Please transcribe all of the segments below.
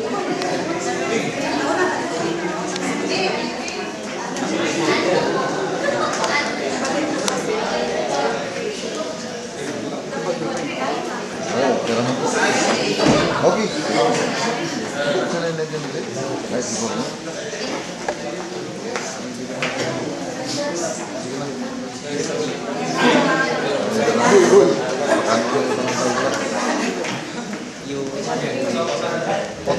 네, 거기 이렇게 해냈는데 날 이거는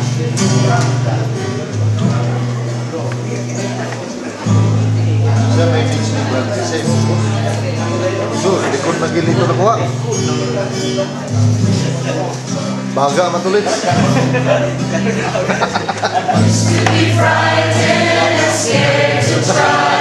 Sir, may fix ni Brad. Kasi, so, likod